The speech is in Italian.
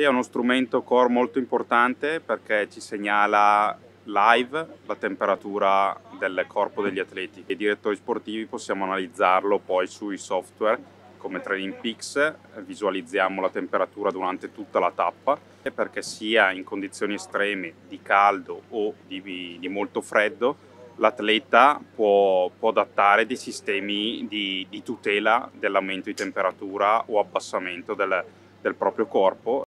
Sì, è uno strumento core molto importante perché ci segnala live la temperatura del corpo degli atleti. I direttori sportivi possiamo analizzarlo poi sui software come Training Peaks, visualizziamo la temperatura durante tutta la tappa perché sia in condizioni estreme di caldo o di, di molto freddo l'atleta può, può, adattare dei sistemi di, di tutela dell'aumento di temperatura o abbassamento del, del proprio corpo